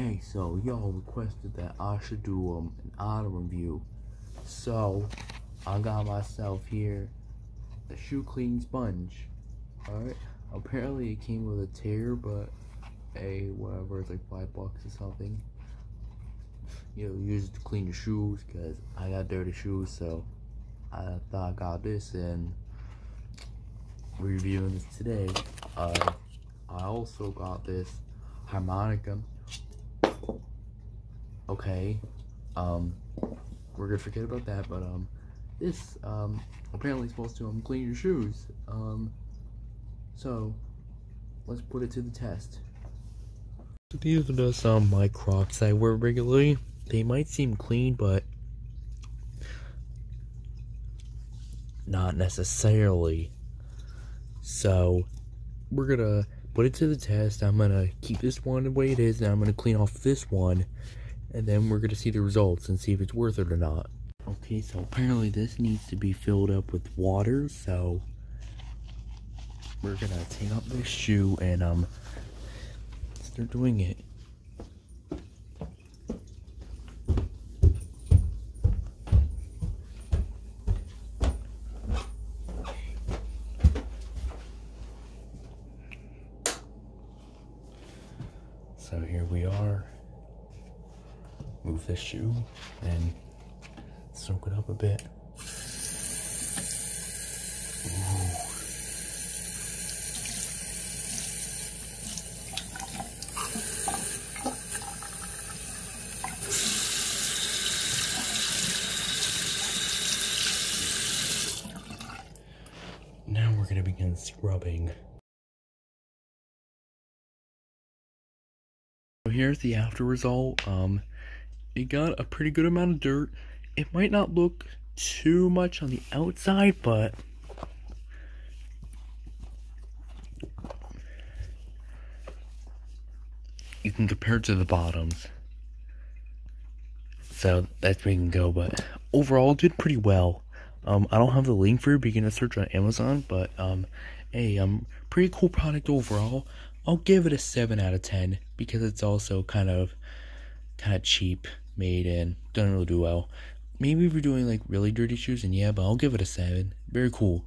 Hey, so y'all requested that I should do um, an item review. So, I got myself here a shoe cleaning sponge. Alright, apparently it came with a tear, but a whatever, it's like five bucks or something. You know, use it to clean your shoes because I got dirty shoes, so I thought I got this and reviewing this today. Uh, I also got this harmonica okay um we're gonna forget about that but um this um apparently supposed to um clean your shoes um so let's put it to the test. These are just um my crocs i wear regularly. They might seem clean but not necessarily. So we're gonna put it to the test. I'm gonna keep this one the way it is and i'm gonna clean off this one and then we're gonna see the results and see if it's worth it or not. Okay, so apparently this needs to be filled up with water, so we're gonna take up this shoe and um start doing it. So here we are move this shoe and soak it up a bit. Ooh. Now we're going to begin scrubbing. So here's the after result. Um, it got a pretty good amount of dirt. It might not look too much on the outside, but you can compare it to the bottoms. So that's where you can go, but overall did pretty well. Um, I don't have the link for it, but you search on Amazon, but um, hey, um, pretty cool product overall. I'll give it a 7 out of 10 because it's also kind of kind of cheap made and doesn't really do well. Maybe if you're doing like really dirty shoes, and yeah, but I'll give it a 7. Very cool.